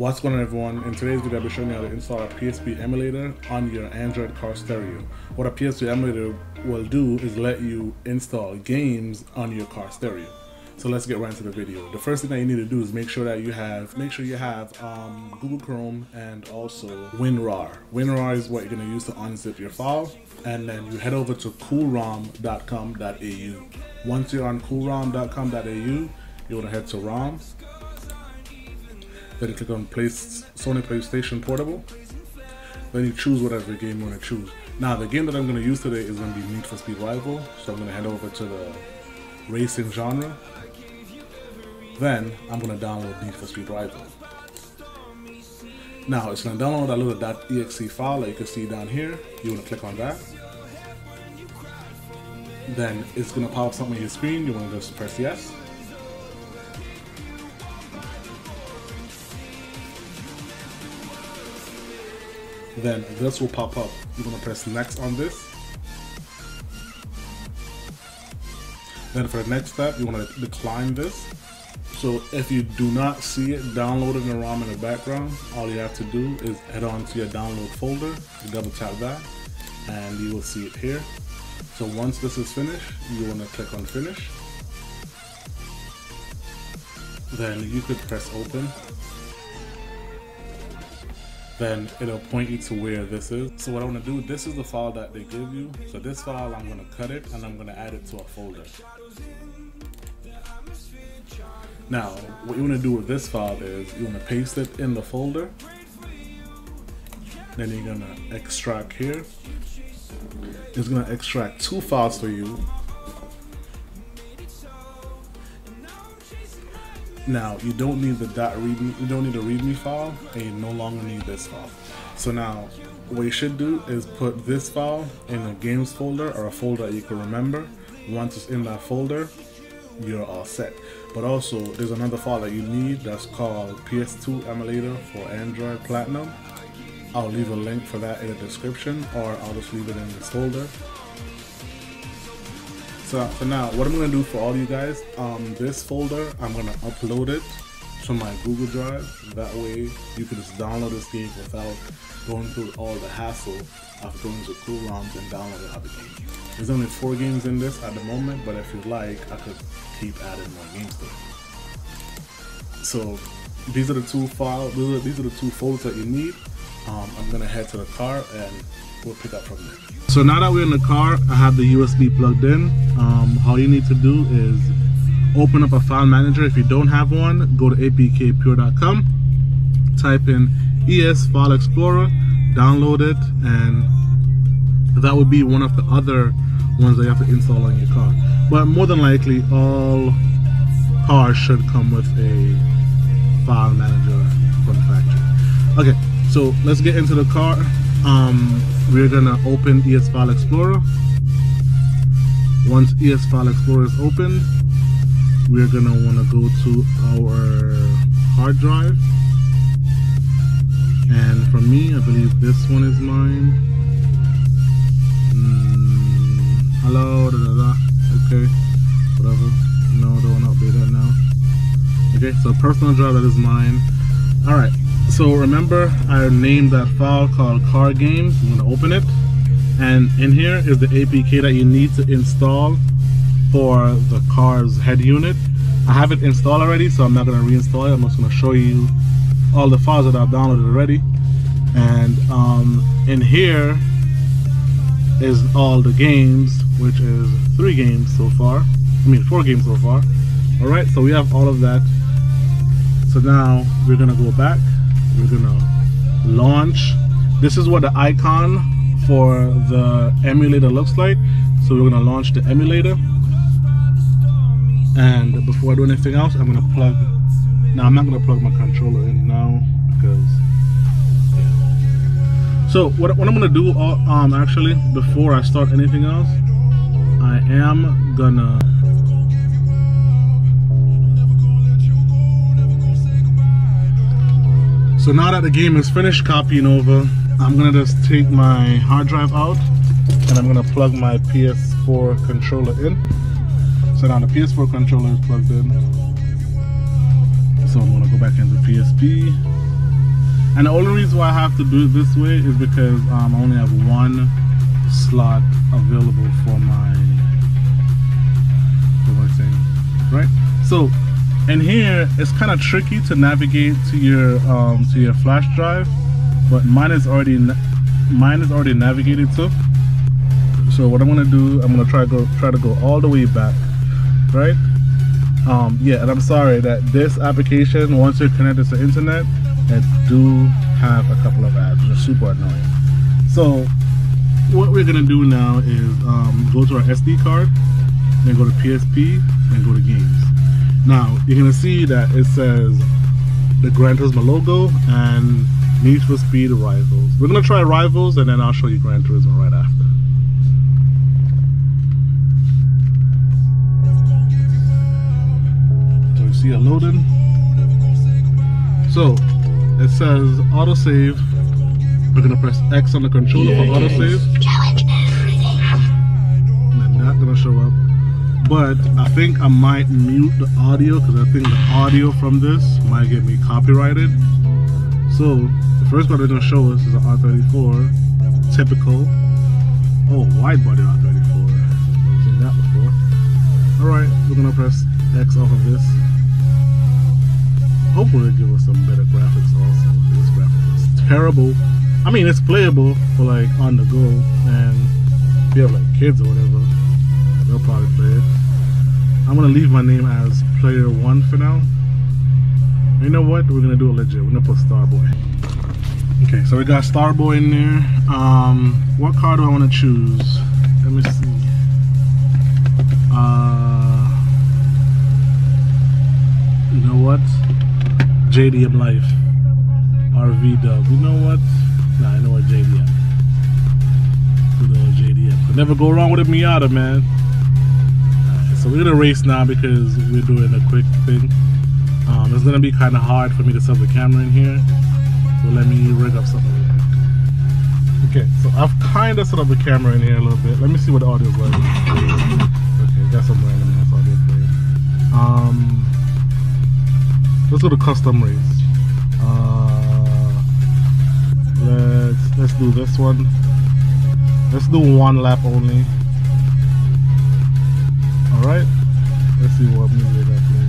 What's going on everyone? In today's video I'll be showing you how to install a PSP emulator on your Android car stereo. What a PSP emulator will do is let you install games on your car stereo. So let's get right into the video. The first thing that you need to do is make sure that you have make sure you have um, Google Chrome and also WinRAR. WinRAR is what you're going to use to unzip your file and then you head over to coolrom.com.au. Once you're on coolrom.com.au, you want to head to ROM then you click on place Sony PlayStation Portable. Then you choose whatever game you want to choose. Now the game that I'm going to use today is going to be Need for Speed Rival. So I'm going to head over to the racing genre. Then I'm going to download Need for Speed Rival. Now it's going to download a little .exe file that you can see down here. You want to click on that. Then it's going to pop up something on your screen. You want to just press yes. Then this will pop up. You're gonna press next on this. Then for the next step, you wanna decline this. So if you do not see it downloaded in ROM in the background, all you have to do is head on to your download folder, you double tap that, and you will see it here. So once this is finished, you wanna click on finish. Then you could press open then it'll point you to where this is. So what I want to do, this is the file that they give you. So this file, I'm going to cut it and I'm going to add it to a folder. Now, what you want to do with this file is you want to paste it in the folder. Then you're to extract here. It's going to extract two files for you Now you don't need the dot readme, you don't need a readme file, and you no longer need this file. So now what you should do is put this file in a games folder or a folder that you can remember. Once it's in that folder, you're all set. But also there's another file that you need that's called PS2 emulator for Android Platinum. I'll leave a link for that in the description or I'll just leave it in this folder. So for now, what I'm gonna do for all you guys, um, this folder, I'm gonna upload it to my Google Drive. That way you can just download this game without going through all the hassle of going to cool ROMs and downloading other games. There's only four games in this at the moment, but if you like, I could keep adding more games to it. So these are the two files, these are, these are the two folders that you need. Um, I'm gonna head to the car and we'll pick up from there. So now that we're in the car, I have the USB plugged in. Um, all you need to do is open up a file manager. If you don't have one, go to apkpure.com, type in ES File Explorer, download it, and that would be one of the other ones that you have to install on your car. But more than likely, all cars should come with a file manager from the factory. Okay, so let's get into the car. Um, we're gonna open ES File Explorer. Once ES File Explorer is open, we're gonna wanna go to our hard drive. And for me, I believe this one is mine. Mm, hello, da, da, da. okay, whatever. No, don't update that now. Okay, so personal drive, that is mine. All right, so remember I named that file called car games. I'm gonna open it. And in here is the APK that you need to install for the car's head unit. I have it installed already, so I'm not gonna reinstall it. I'm just gonna show you all the files that I've downloaded already. And um, in here is all the games, which is three games so far. I mean, four games so far. All right, so we have all of that. So now we're gonna go back we're gonna launch. This is what the icon for the emulator looks like. So we're gonna launch the emulator. And before I do anything else I'm gonna plug now I'm not gonna plug my controller in now because so what, what I'm gonna do uh, um actually before I start anything else I am gonna So now that the game is finished copying over, I'm gonna just take my hard drive out and I'm gonna plug my PS4 controller in. So now the PS4 controller is plugged in. So I'm gonna go back into PSP. And the only reason why I have to do it this way is because um, I only have one slot available for my for my thing, right? So, and here it's kind of tricky to navigate to your um, to your flash drive, but mine is already mine is already navigated to. So what I'm gonna do, I'm gonna try to go try to go all the way back, right? Um, yeah, and I'm sorry that this application, once you're connected to the internet, it do have a couple of ads, which are super annoying. So what we're gonna do now is um, go to our SD card, then go to PSP, and go to games. Now you're gonna see that it says the Gran Turismo logo and Need for Speed Rivals. We're gonna try Rivals, and then I'll show you Gran Turismo right after. So you see it loading. So it says autosave. We're gonna press X on the controller for autosave. And then that's gonna show up. But I think I might mute the audio because I think the audio from this might get me copyrighted. So the first one they're gonna show us is an R34, typical. Oh, wide body R34. Never seen that before. All right, we're gonna press X off of this. Hopefully, it'll give us some better graphics also. This graphic is terrible. I mean, it's playable for like on the go, and if you have like kids or whatever, they'll probably it. I'm gonna leave my name as Player One for now. You know what? We're gonna do it legit. We're gonna put Starboy. Okay, so we got Starboy in there. Um, what car do I want to choose? Let me see. Uh, you know what? JDM Life. RV Dub. You know what? Nah, I know what JDM. Good old JDM. Could never go wrong with a Miata, man. So we're gonna race now because we're doing a quick thing. Um, it's gonna be kind of hard for me to set the camera in here. So let me rig up something. Okay, so I've kind of set up the camera in here a little bit. Let me see what the audio's like. Okay, got some random ass audio playing. Um, let's go to custom race. Uh, let's let's do this one. Let's do one lap only. Right. Let's see what music I play.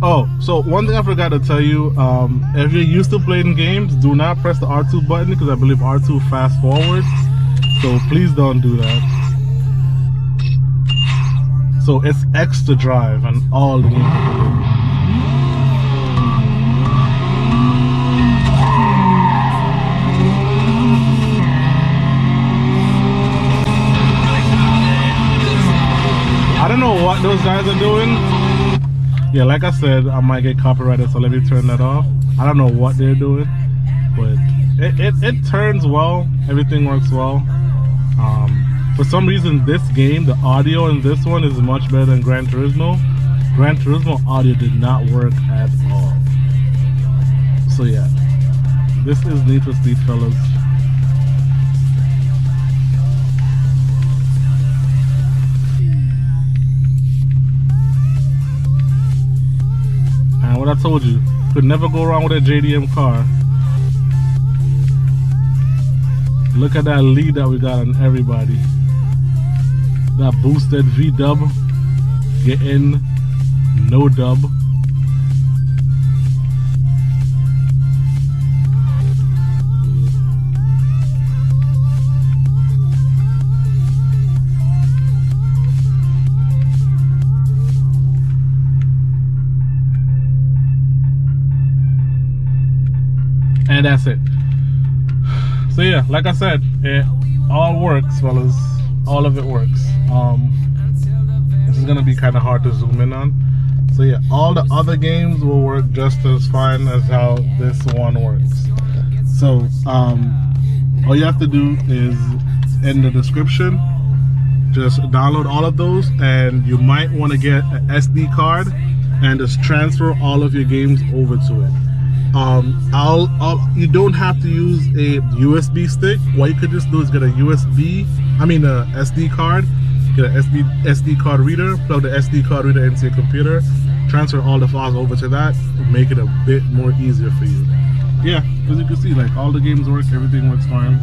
Oh, so one thing I forgot to tell you, um, if you're used to playing games, do not press the R2 button because I believe R2 fast forwards. So please don't do that. So it's to drive and all the. I don't know what those guys are doing. Yeah, like I said, I might get copyrighted, so let me turn that off. I don't know what they're doing, but it, it, it turns well. Everything works well. Um, for some reason, this game, the audio in this one is much better than Gran Turismo. Gran Turismo audio did not work at all. So yeah, this is Need for Speed, fellas. And what I told you, could never go wrong with a JDM car. Look at that lead that we got on everybody. That boosted V dub getting no dub. and that's it. So yeah like i said it all works fellas. All of it works um this is gonna be kind of hard to zoom in on. So yeah all the other games will work just as fine as how this one works. So um all you have to do is in the description just download all of those and you might want to get an sd card and just transfer all of your games over to it. Um, I'll, I'll you don't have to use a USB stick. What you could just do is get a USB, I mean a SD card, get an SD SD card reader, plug the SD card reader into your computer, transfer all the files over to that, make it a bit more easier for you. Yeah, as you can see, like all the games work, everything works fine.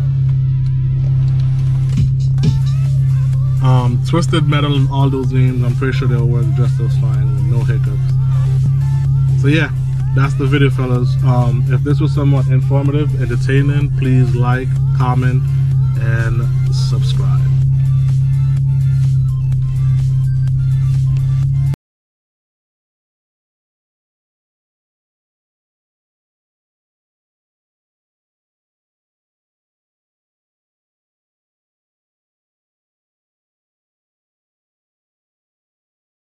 Um, Twisted Metal and all those games, I'm pretty sure they'll work just as fine with no hiccups. So yeah, that's the video fellas um if this was somewhat informative entertaining please like comment